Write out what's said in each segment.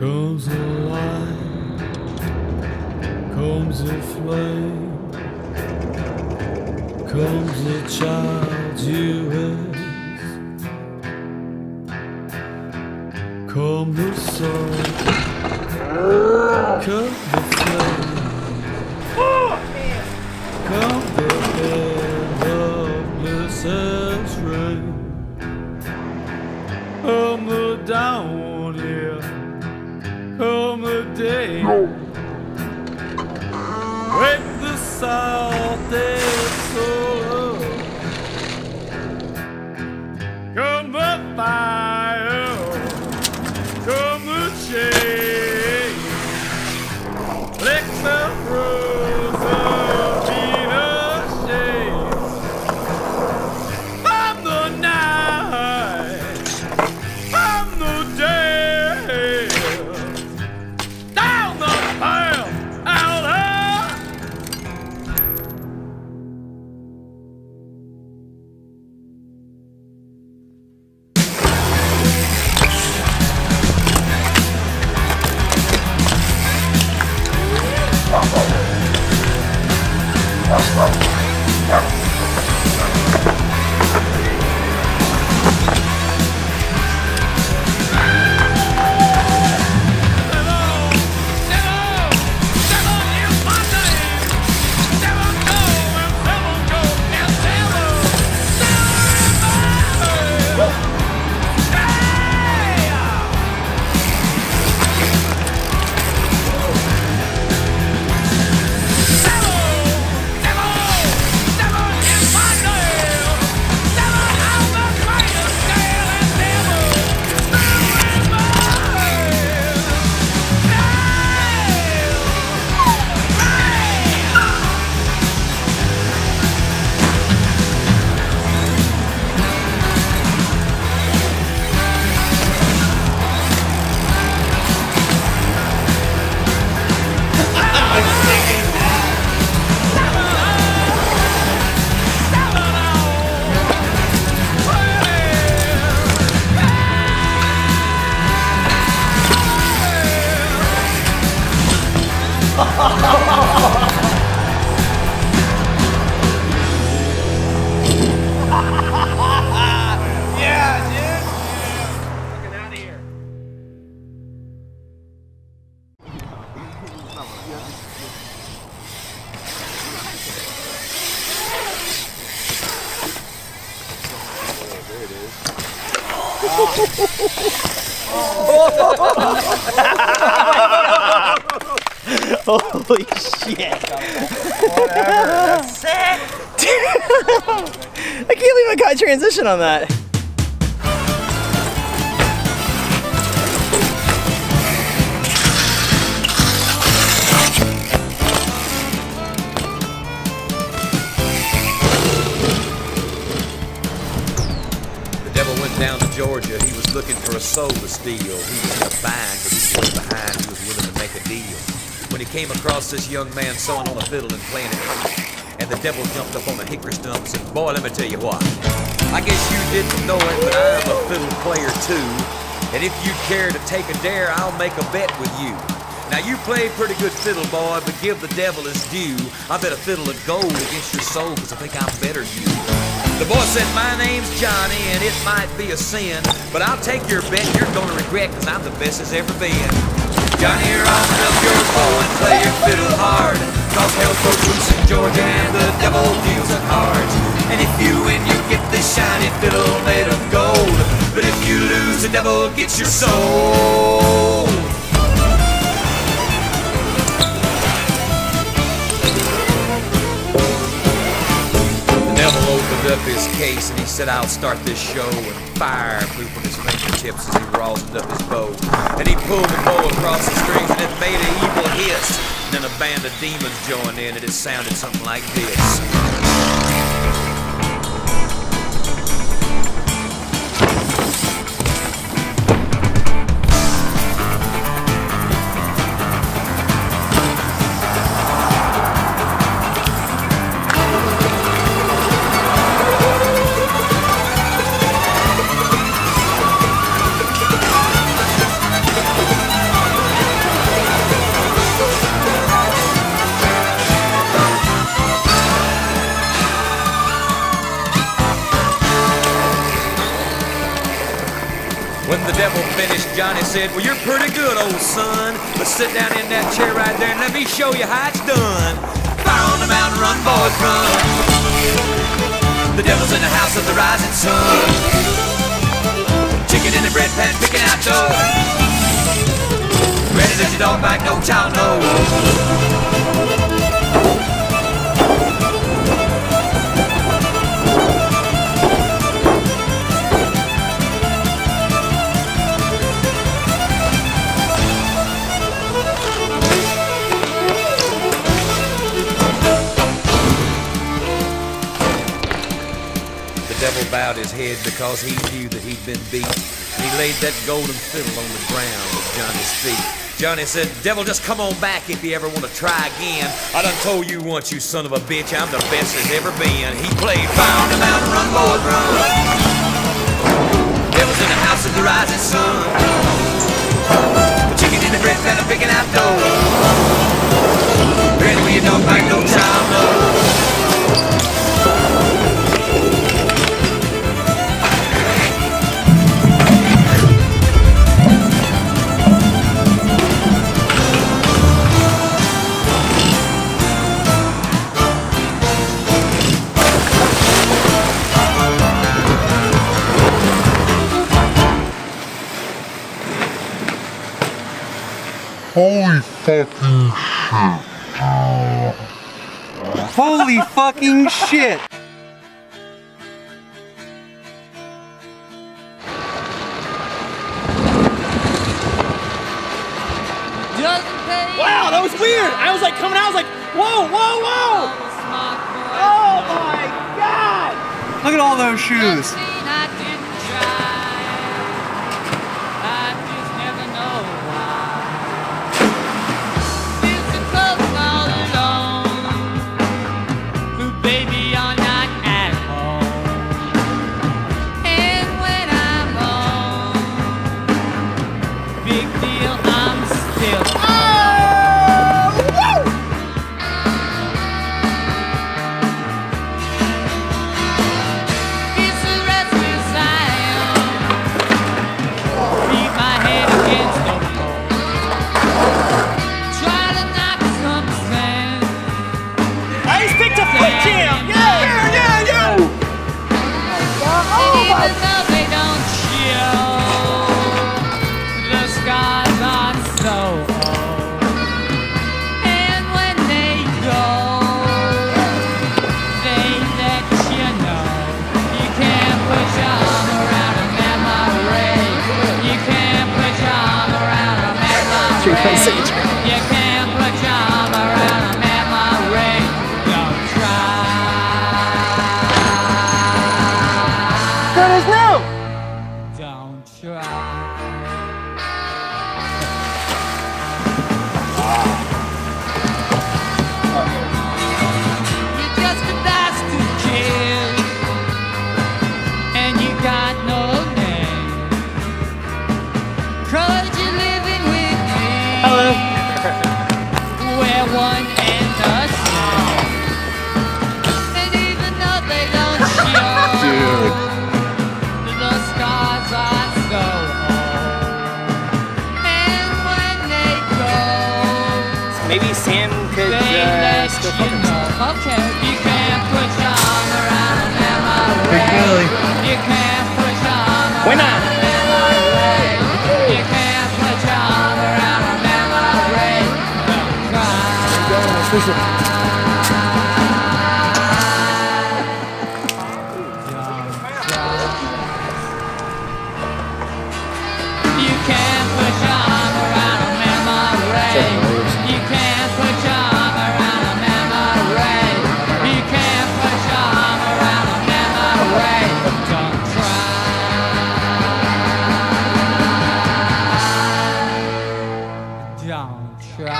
comes a light, comes a flame, comes a child you raise, come the sun, come the flame, come Wake Yeah, Holy shit. That's I can't believe I got transition on that. Went down to Georgia. He was looking for a soul to steal. He was in a bind, but he was way behind. He was willing to make a deal. When he came across this young man sewing on a fiddle and playing it hot, and the devil jumped up on the hickory stump and Boy, let me tell you what. I guess you didn't know it, but I'm a fiddle player too. And if you care to take a dare, I'll make a bet with you. Now you play pretty good fiddle, boy, but give the devil his due. I bet a fiddle of gold against your soul, cause I think I'm better than you. The boy said, My name's Johnny, and it might be a sin, but I'll take your bet you're gonna regret, cause I'm the best as ever been. Johnny, round up your bow and play your fiddle hard, cause hell's broke loose in Georgia and the devil deals the cards. And if you win, you get this shiny fiddle made of gold, but if you lose, the devil gets your soul. Said, I'll start this show. And fire flew from his fingertips as he rosined up his bow. And he pulled the bow across the strings and it made an evil hiss. And then a band of demons joined in and it sounded something like this. Devil finished, Johnny said, Well, you're pretty good, old son. But sit down in that chair right there and let me show you how it's done. Fire on the mountain, run, boys, run. The devil's in the house of the rising sun. Chicken in the bread pan, picking out dough. Ready to your dog back, no child, no. Devil bowed his head because he knew that he'd been beat. And he laid that golden fiddle on the ground at Johnny's feet. Johnny said, Devil, just come on back if you ever want to try again. I done told you once, you son of a bitch, I'm the best there's ever been. He played on the Mountain, run, boys, run. Devil's in the house of the rising sun. Holy fucking shit. Holy fucking shit! Wow, that was weird. I was like coming out. I was like, whoa, whoa, whoa. Oh my god. Look at all those shoes. Maybe Sam could they uh, let still fuck himself. Okay, you can't put your arm around a. Big Billy. You can't put your arm Why around not? a Don't try.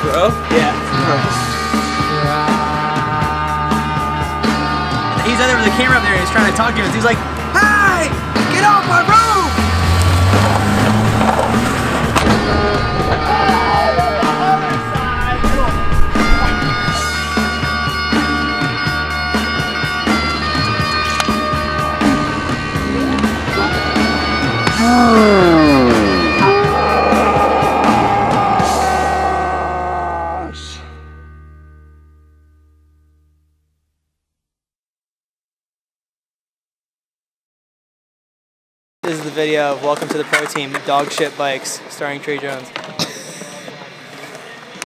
Bro? Yeah. He's out with the camera up there. He's trying to talk to us. He's like, "Hey, get off my roof!" Video of Welcome to the Pro Team Dog Shit Bikes starring Trey Jones.